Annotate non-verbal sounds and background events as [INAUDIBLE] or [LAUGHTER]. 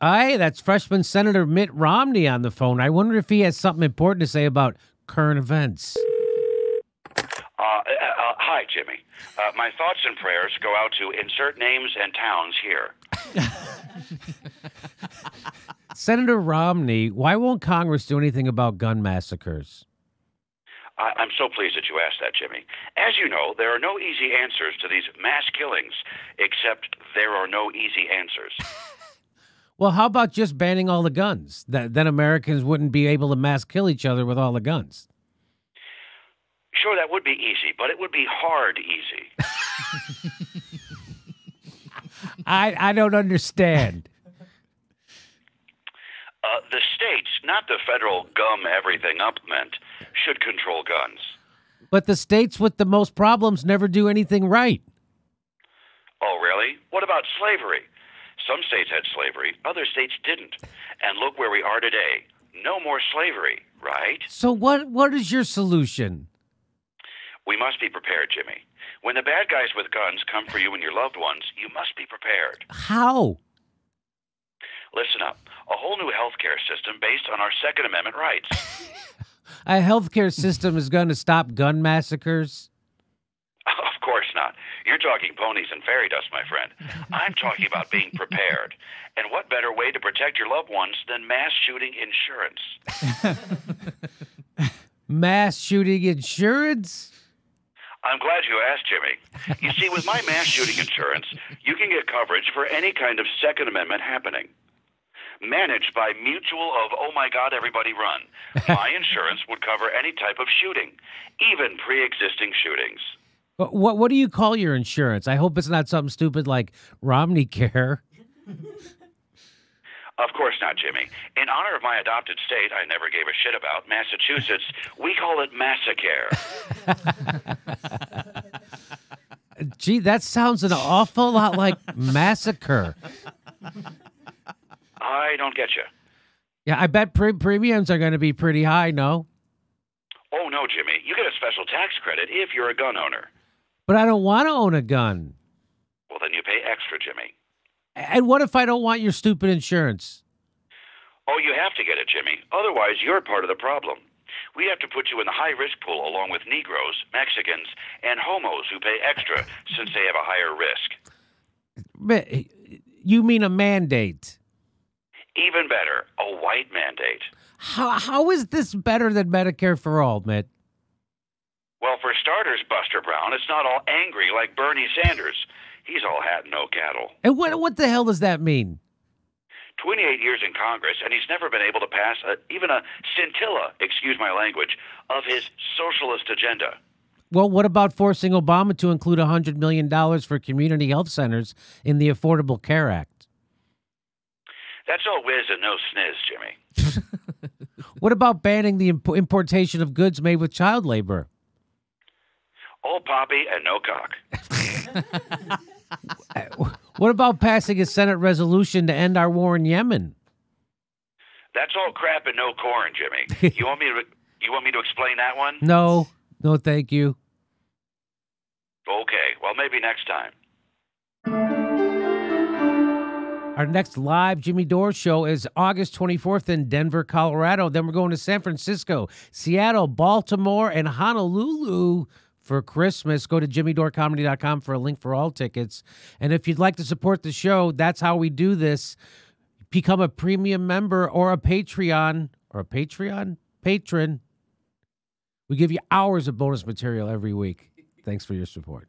Aye, that's freshman Senator Mitt Romney on the phone. I wonder if he has something important to say about current events. Uh, uh, uh, hi, Jimmy. Uh, my thoughts and prayers go out to insert names and towns here. [LAUGHS] Senator Romney, why won't Congress do anything about gun massacres? I- I'm so pleased that you asked that, Jimmy. As you know, there are no easy answers to these mass killings, except there are no easy answers. [LAUGHS] Well, how about just banning all the guns? That then Americans wouldn't be able to mass kill each other with all the guns. Sure, that would be easy, but it would be hard easy. [LAUGHS] I I don't understand. Uh, the states, not the federal gum everything up meant, should control guns. But the states with the most problems never do anything right. Oh, really? What about slavery? Some states had slavery, other states didn't. And look where we are today. No more slavery, right? So what what is your solution? We must be prepared, Jimmy. When the bad guys with guns come for you and your loved ones, you must be prepared. How? Listen up. A whole new healthcare system based on our Second Amendment rights. [LAUGHS] A healthcare system is going to stop gun massacres? of course not. You're talking ponies and fairy dust, my friend. I'm talking about being prepared. And what better way to protect your loved ones than mass shooting insurance? [LAUGHS] Mass shooting insurance? I'm glad you asked, Jimmy. You see, with my mass shooting insurance, you can get coverage for any kind of Second Amendment happening. Managed by Mutual of Oh My God, Everybody Run, [LAUGHS] my insurance would cover any type of shooting, even pre existing shootings. What, what what do you call your insurance? I hope it's not something stupid like Romney Care. Of course not, Jimmy. In honor of my adopted state, I never gave a shit about, Massachusetts, we call it Massacare. [LAUGHS] Gee, that sounds an awful lot like massacre. I don't get you. Yeah, I bet pre- premiums are going to be pretty high. No, Oh, no, Jimmy. You get a special tax credit if you're a gun owner. But I don't want to own a gun. Well, then you pay extra, Jimmy. And what if I don't want your stupid insurance? Oh, you have to get it, Jimmy. Otherwise, you're part of the problem. We have to put you in the high risk pool along with Negroes, Mexicans, and homos who pay extra [LAUGHS] since they have a higher risk. Ma- eh, You mean a mandate? Even better, a white mandate. How how is this better than Medicare for all, Mitt? Well, for starters, Buster Brown, it's not all angry like Bernie Sanders. He's all hat and no cattle. And what what the hell does that mean? 28 years in Congress, and he's never been able to pass a, even a scintilla, excuse my language, of his socialist agenda. Well, what about forcing Obama to include $100 million for community health centers in the Affordable Care Act? That's all whiz and no sniz, Jimmy. [LAUGHS] What about banning the imp- importation of goods made with child labor? All poppy and no cock. [LAUGHS] What about passing a Senate resolution to end our war in Yemen? That's all crap and no corn, Jimmy. [LAUGHS] You want me to you want me to explain that one? No, no, thank you. Okay, well maybe next time. Our next live Jimmy Dore show is August 24th in Denver, Colorado. Then we're going to San Francisco, Seattle, Baltimore, and Honolulu for Christmas. Go to jimmydorecomedy.com for a link for all tickets. And if you'd like to support the show, that's how we do this. Become a premium member or a Patreon or a Patreon patron. We give you hours of bonus material every week. Thanks for your support.